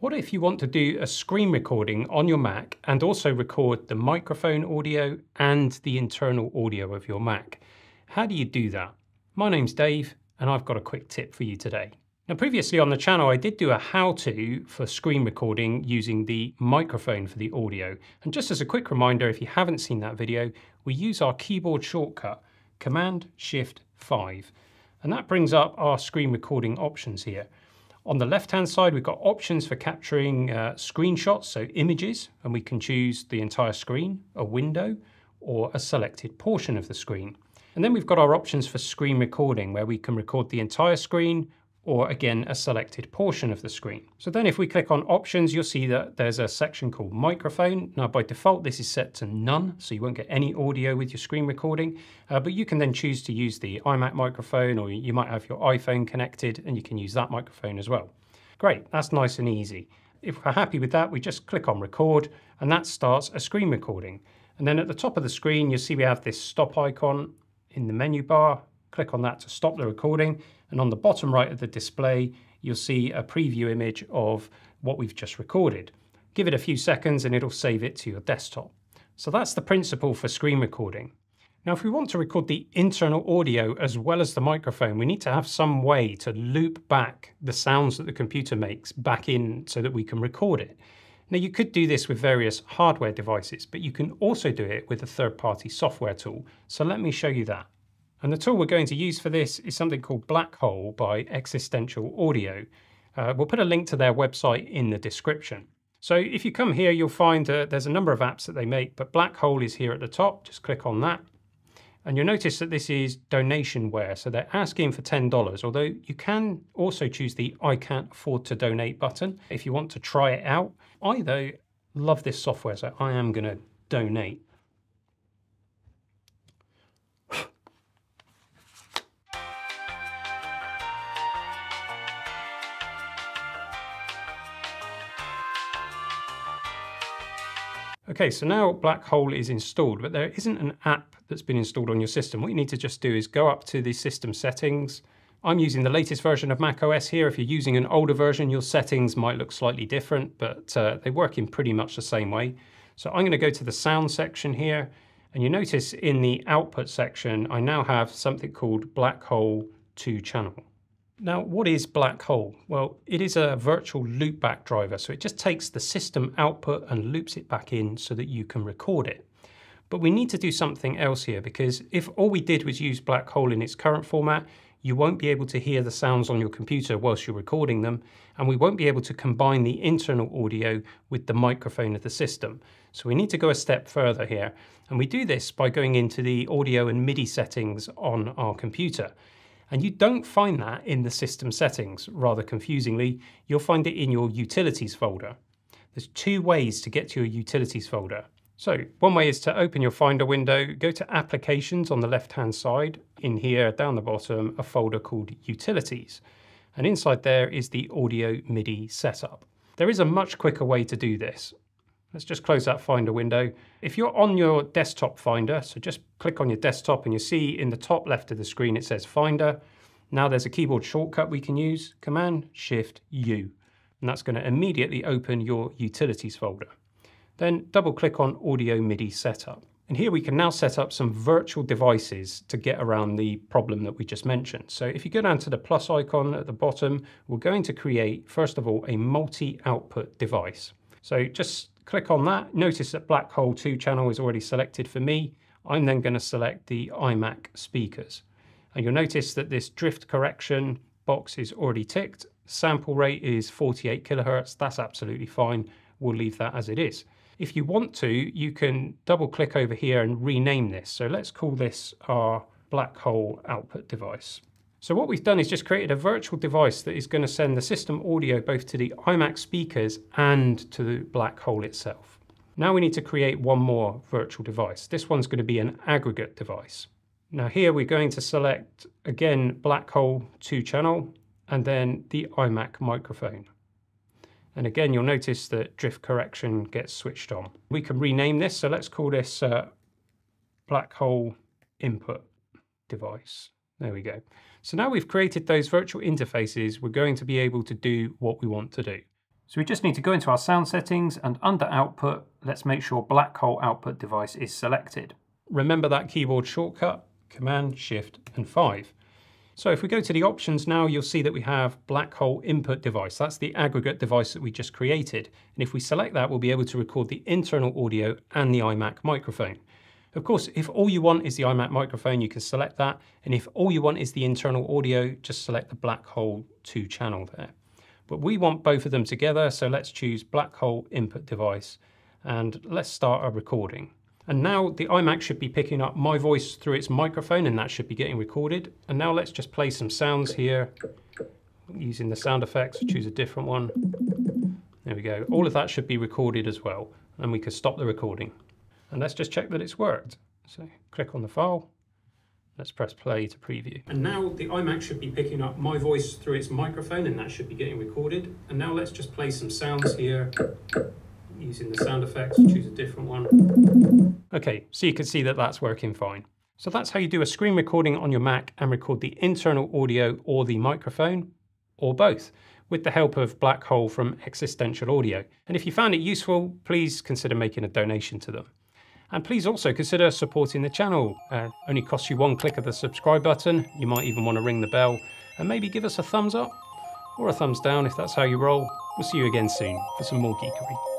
What if you want to do a screen recording on your Mac and also record the microphone audio and the internal audio of your Mac? How do you do that? My name's Dave and I've got a quick tip for you today. Now previously on the channel I did do a how-to for screen recording using the microphone for the audio. And just as a quick reminder, if you haven't seen that video, we use our keyboard shortcut, Command Shift 5. And that brings up our screen recording options here. On the left-hand side, we've got options for capturing uh, screenshots, so images, and we can choose the entire screen, a window, or a selected portion of the screen. And then we've got our options for screen recording, where we can record the entire screen or again, a selected portion of the screen. So then if we click on options, you'll see that there's a section called microphone. Now by default, this is set to none, so you won't get any audio with your screen recording, uh, but you can then choose to use the iMac microphone or you might have your iPhone connected and you can use that microphone as well. Great, that's nice and easy. If we're happy with that, we just click on record and that starts a screen recording. And then at the top of the screen, you'll see we have this stop icon in the menu bar. Click on that to stop the recording and on the bottom right of the display, you'll see a preview image of what we've just recorded. Give it a few seconds and it'll save it to your desktop. So that's the principle for screen recording. Now, if we want to record the internal audio as well as the microphone, we need to have some way to loop back the sounds that the computer makes back in so that we can record it. Now, you could do this with various hardware devices, but you can also do it with a third-party software tool. So let me show you that. And the tool we're going to use for this is something called BlackHole by Existential Audio. Uh, we'll put a link to their website in the description. So if you come here, you'll find uh, there's a number of apps that they make, but BlackHole is here at the top. Just click on that. And you'll notice that this is donationware. So they're asking for $10, although you can also choose the I can't afford to donate button if you want to try it out. I, though, love this software, so I am going to donate. Okay, so now BlackHole is installed, but there isn't an app that's been installed on your system. What you need to just do is go up to the system settings. I'm using the latest version of Mac OS here. If you're using an older version, your settings might look slightly different, but uh, they work in pretty much the same way. So I'm gonna go to the sound section here, and you notice in the output section, I now have something called BlackHole 2 channel. Now, what is BlackHole? Well, it is a virtual loopback driver, so it just takes the system output and loops it back in so that you can record it. But we need to do something else here because if all we did was use BlackHole in its current format, you won't be able to hear the sounds on your computer whilst you're recording them, and we won't be able to combine the internal audio with the microphone of the system. So we need to go a step further here, and we do this by going into the audio and MIDI settings on our computer. And you don't find that in the system settings. Rather confusingly, you'll find it in your utilities folder. There's two ways to get to your utilities folder. So one way is to open your Finder window, go to Applications on the left-hand side. In here, down the bottom, a folder called Utilities. And inside there is the Audio MIDI setup. There is a much quicker way to do this. Let's just close that Finder window. If you're on your desktop Finder, so just click on your desktop and you see in the top left of the screen it says Finder. Now there's a keyboard shortcut we can use, Command Shift U, and that's going to immediately open your Utilities folder. Then double click on Audio MIDI Setup. And here we can now set up some virtual devices to get around the problem that we just mentioned. So if you go down to the plus icon at the bottom, we're going to create, first of all, a multi-output device. So just Click on that. Notice that BlackHole 2 channel is already selected for me. I'm then going to select the iMac speakers. And you'll notice that this drift correction box is already ticked. Sample rate is 48 kilohertz. That's absolutely fine. We'll leave that as it is. If you want to, you can double click over here and rename this. So let's call this our black hole output device. So what we've done is just created a virtual device that is going to send the system audio both to the iMac speakers and to the black hole itself. Now we need to create one more virtual device. This one's going to be an aggregate device. Now here we're going to select, again, black hole 2 channel, and then the iMac microphone. And again, you'll notice that drift correction gets switched on. We can rename this, so let's call this uh, black hole input device. There we go. So now we've created those virtual interfaces, we're going to be able to do what we want to do. So we just need to go into our sound settings and under output, let's make sure black hole output device is selected. Remember that keyboard shortcut, Command, Shift and 5. So if we go to the options now, you'll see that we have black hole input device. That's the aggregate device that we just created. And if we select that, we'll be able to record the internal audio and the iMac microphone. Of course, if all you want is the iMac microphone, you can select that. And if all you want is the internal audio, just select the black hole 2 channel there. But we want both of them together, so let's choose black hole input device and let's start a recording. And now the iMac should be picking up my voice through its microphone and that should be getting recorded. And now let's just play some sounds here using the sound effects, choose a different one. There we go. All of that should be recorded as well. And we can stop the recording. And let's just check that it's worked. So click on the file. Let's press play to preview. And now the iMac should be picking up my voice through its microphone and that should be getting recorded. And now let's just play some sounds here using the sound effects, choose a different one. Okay, so you can see that that's working fine. So that's how you do a screen recording on your Mac and record the internal audio or the microphone, or both, with the help of BlackHole from Existential Audio. And if you found it useful, please consider making a donation to them. And please also consider supporting the channel. Uh, only costs you one click of the subscribe button. You might even want to ring the bell and maybe give us a thumbs up or a thumbs down if that's how you roll. We'll see you again soon for some more geekery.